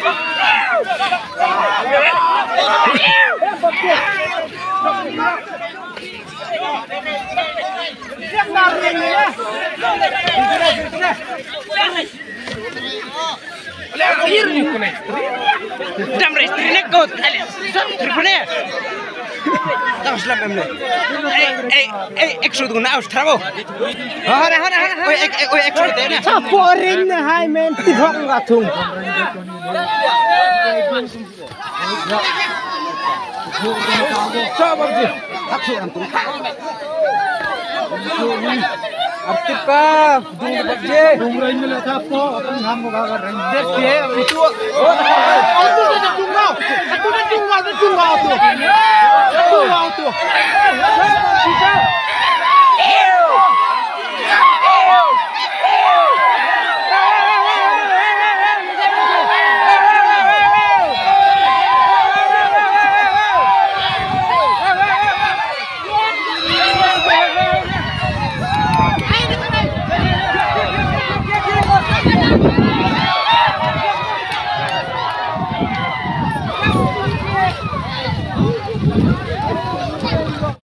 Damn, right, three neck goes. Three আসলাম এমনি একশো গুণ আউস খারাপ হরে হরে ওই ওই একশো পরিন হাই মেন তিফং গাথুম সব আপনি আছো আন্তু अब टिप्पा बच्चे डूंगराई में लेता आपको अपन नाम को भाग रहे हैं देखिए तू और तू तो चुंगा तू तो चुंगा तू चुंगा तू tu. Thank you.